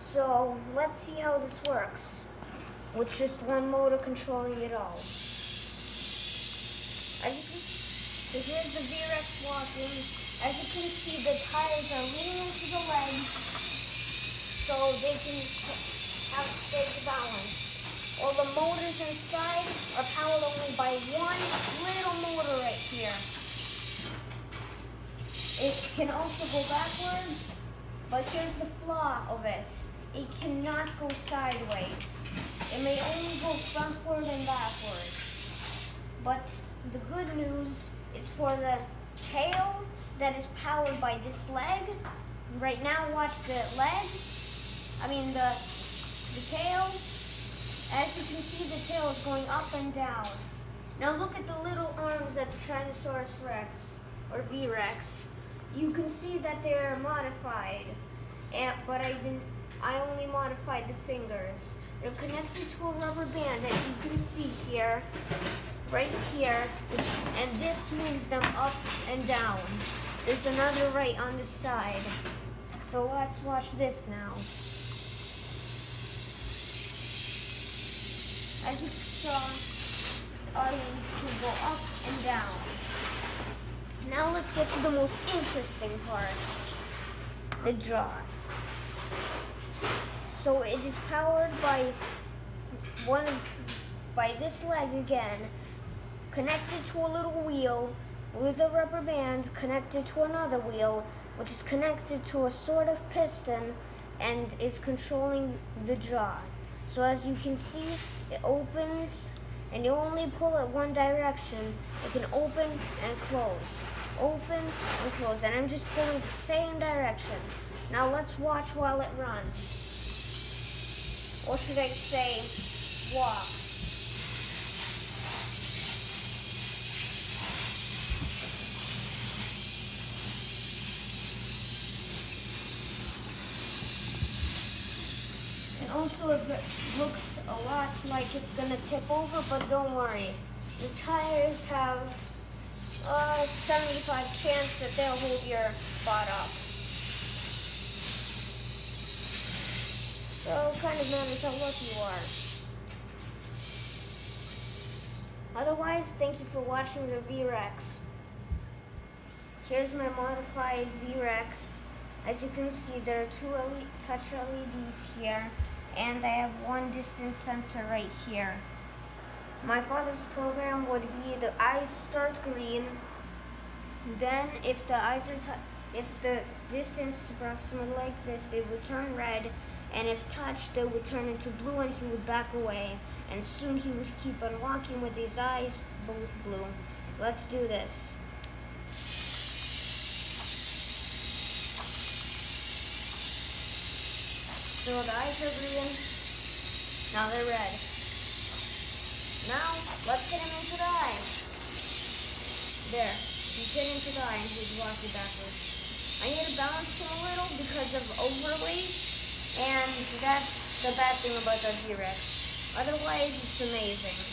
So let's see how this works with just one motor controlling it all. As you can, so here's the V-Rex walking. As you can see, the tires are leaning into the legs so they can have stable balance. All the motors inside are powered only by one little motor right here. It can also go backwards, but here's the flaw of it. It cannot go sideways. It may only go frontward and backward. But the good news is for the tail that is powered by this leg. Right now, watch the leg. I mean the the tail. As you can see, the tail is going up and down. Now look at the little arms at the Tyrannosaurus Rex or V-Rex. You can see that they are modified, and, but I didn't. I only modified the fingers. They're connected to a rubber band, as you can see here right here, and this moves them up and down. There's another right on the side. So let's watch this now. As you saw, the audience can go up and down. Now let's get to the most interesting part, the draw. So it is powered by one by this leg again, connected to a little wheel with a rubber band connected to another wheel, which is connected to a sort of piston and is controlling the jaw. So as you can see, it opens and you only pull it one direction. It can open and close, open and close, and I'm just pulling the same direction. Now let's watch while it runs. Or should I say, walk. Also it looks a lot like it's gonna tip over, but don't worry. The tires have a 75 chance that they'll hold your spot up. So it kind of matters how lucky you are. Otherwise, thank you for watching the V-Rex. Here's my modified V-Rex. As you can see, there are two touch LEDs here and I have one distance sensor right here. My father's program would be the eyes start green, then if the eyes are if the distance is approximately like this, they would turn red, and if touched, they would turn into blue and he would back away. And soon he would keep on walking with his eyes both blue. Let's do this. So the eyes are green. Now they're red. Now, let's get him into the eye. There. He's getting into the eye and he's walking backwards. I need to balance him a little because of overweight. And that's the bad thing about the T-Rex. Otherwise, it's amazing.